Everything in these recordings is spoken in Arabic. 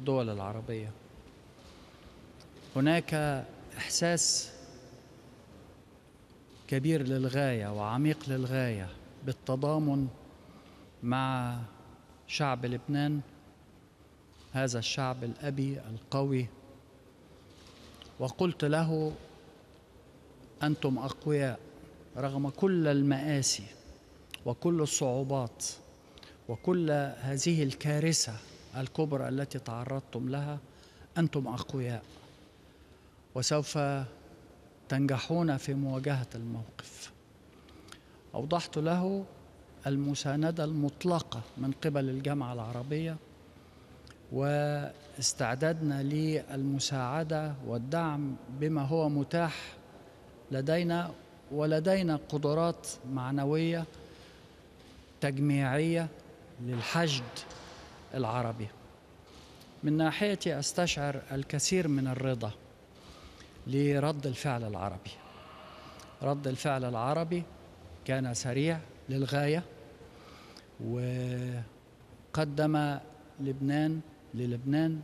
الدول العربية. هناك إحساس كبير للغاية وعميق للغاية بالتضامن مع شعب لبنان. هذا الشعب الأبي القوي. وقلت له أنتم أقوياء رغم كل المآسي وكل الصعوبات وكل هذه الكارثة الكبرى التي تعرضتم لها أنتم أقوياء وسوف تنجحون في مواجهة الموقف. أوضحت له المساندة المطلقة من قبل الجامعة العربية واستعدادنا للمساعدة والدعم بما هو متاح لدينا ولدينا قدرات معنوية تجميعية للحشد العربي. من ناحيتي أستشعر الكثير من الرضا لرد الفعل العربي. رد الفعل العربي كان سريع للغاية وقدم لبنان للبنان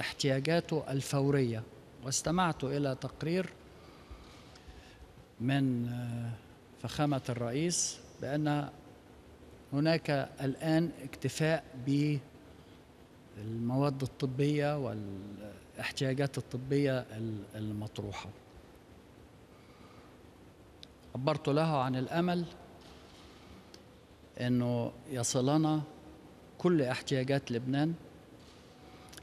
احتياجاته الفورية. واستمعت إلى تقرير من فخامة الرئيس بأن هناك الآن اكتفاء بالمواد الطبية والإحتياجات الطبية المطروحة. عبرت له عن الأمل إنه يصلنا كل احتياجات لبنان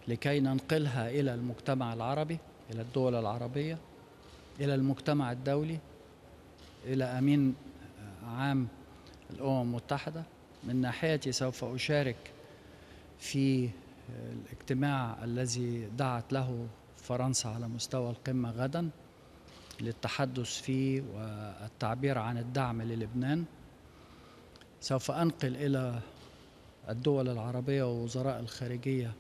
لكي ننقلها إلى المجتمع العربي إلى الدول العربية إلى المجتمع الدولي إلى أمين عام الأمم المتحدة. من ناحيتي سوف أشارك في الاجتماع الذي دعت له فرنسا على مستوى القمة غدا للتحدث فيه والتعبير عن الدعم للبنان. سوف أنقل إلى الدول العربية ووزراء الخارجية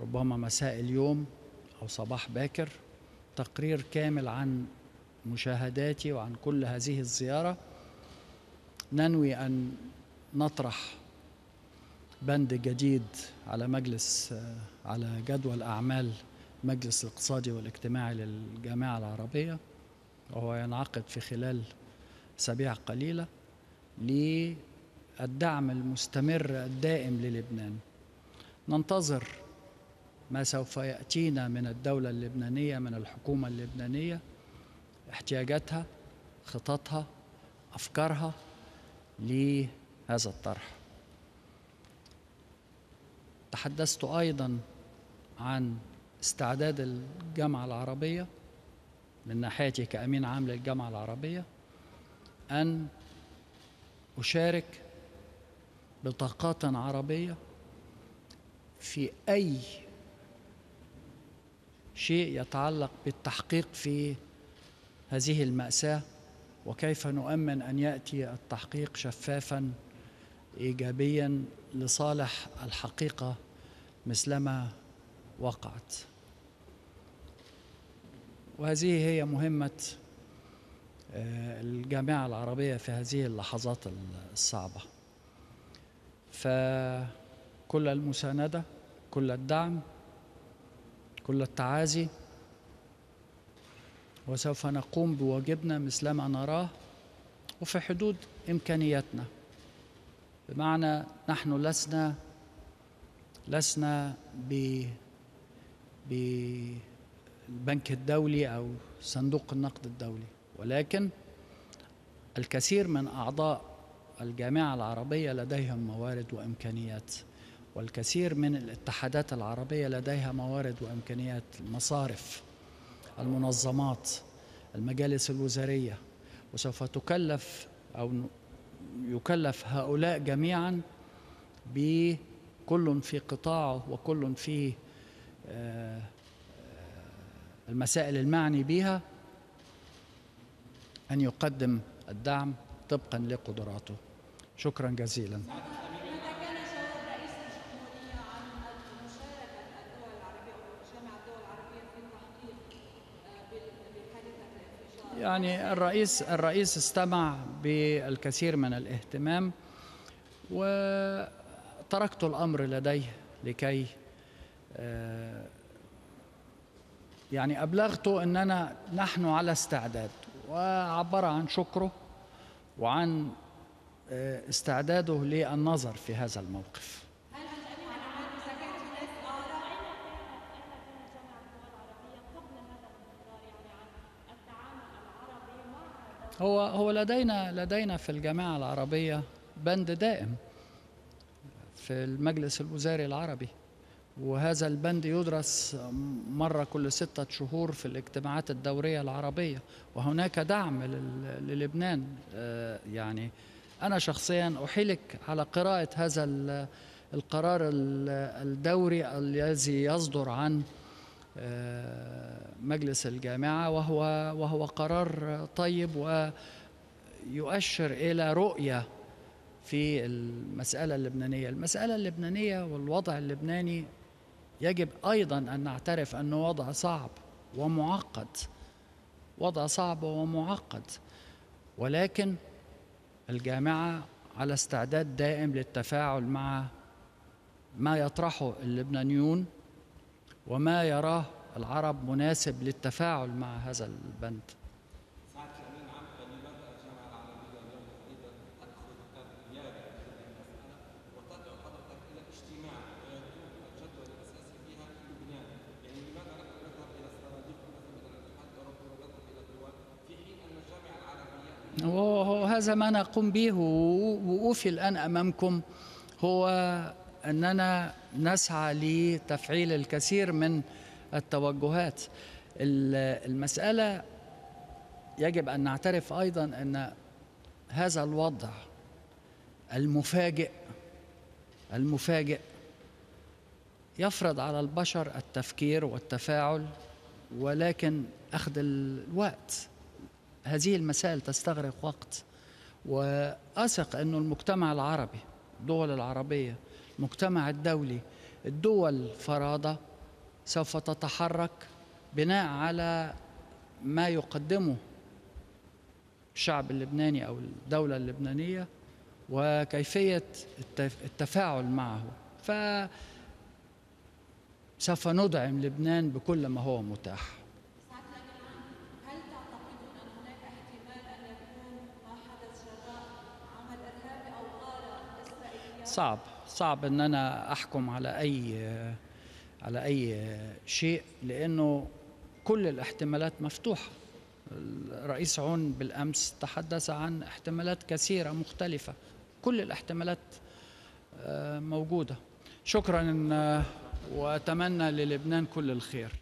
ربما مساء اليوم أو صباح باكر تقرير كامل عن مشاهداتي وعن كل هذه الزيارة. ننوي أن نطرح بند جديد على مجلس على جدول أعمال المجلس الاقتصادي والاجتماعي للجامعة العربية وهو ينعقد في خلال أسابيع قليلة للدعم المستمر الدائم للبنان. ننتظر ما سوف يأتينا من الدولة اللبنانية من الحكومة اللبنانية احتياجاتها خططها أفكارها لهذا الطرح. تحدثت أيضا عن استعداد الجامعة العربية من ناحيتي كأمين عام للجامعة العربية أن أشارك بطاقات عربية في أي شيء يتعلق بالتحقيق في هذه المأساة وكيف نؤمن أن يأتي التحقيق شفافا ايجابيا لصالح الحقيقة مثلما وقعت. وهذه هي مهمة الجامعة العربية في هذه اللحظات الصعبة. فكل المساندة كل الدعم كل التعازي وسوف نقوم بواجبنا مثلما نراه وفي حدود إمكانياتنا. بمعنى نحن لسنا لسنا ب بالبنك الدولي أو صندوق النقد الدولي. ولكن الكثير من أعضاء الجامعة العربية لديهم موارد وإمكانيات والكثير من الاتحادات العربية لديها موارد وإمكانيات المصارف المنظمات المجالس الوزارية. وسوف تكلف أو يكلف هؤلاء جميعا بكل في قطاعه وكل في المسائل المعني بها أن يقدم الدعم طبقا لقدراته. شكرا جزيلا. يعني الرئيس الرئيس استمع بالكثير من الاهتمام وتركت الأمر لديه لكي آه، يعني أبلغته أننا نحن على استعداد وعبر عن شكره وعن آه، استعداده للنظر في هذا الموقف. هو هو لدينا لدينا في الجامعة العربية بند دائم في المجلس الوزاري العربي وهذا البند يدرس مرة كل ستة شهور في الاجتماعات الدورية العربية وهناك دعم لل- للبنان. آه، يعني أنا شخصيا أحيلك على قراءة هذا ال- القرار ال- الدوري الذي يصدر عن مجلس الجامعة وهو وهو قرار طيب ويؤشر إلى رؤية في المسألة اللبنانية. المسألة اللبنانية والوضع اللبناني يجب أيضا أن نعترف أنه وضع صعب ومعقد. وضع صعب ومعقد. ولكن الجامعة على استعداد دائم للتفاعل مع ما يطرحه اللبنانيون وما يراه العرب مناسب للتفاعل مع هذا البند. هو هو هذا ما نقوم به ووقوفي الآن أمامكم. هو أننا نسعى لتفعيل الكثير من التوجهات. ال- المسألة يجب أن نعترف أيضا أن هذا الوضع المفاجئ المفاجئ يفرض على البشر التفكير والتفاعل ولكن أخذ الوقت. هذه المسائل تستغرق وقت. وأثق أنه المجتمع العربي الدول العربية المجتمع الدولي. الدول فرادة سوف تتحرك بناء على ما يقدمه الشعب اللبناني أو الدولة اللبنانية وكيفية التف- التفاعل معه. فسوف ندعم لبنان بكل ما هو متاح؟ صعب. صعب إن أنا أحكم على أي على أي شيء لأنه كل الاحتمالات مفتوحة. الرئيس عون بالأمس تحدث عن احتمالات كثيرة مختلفة. كل الاحتمالات آه، موجودة. شكرا آه، وأتمنى للبنان كل الخير.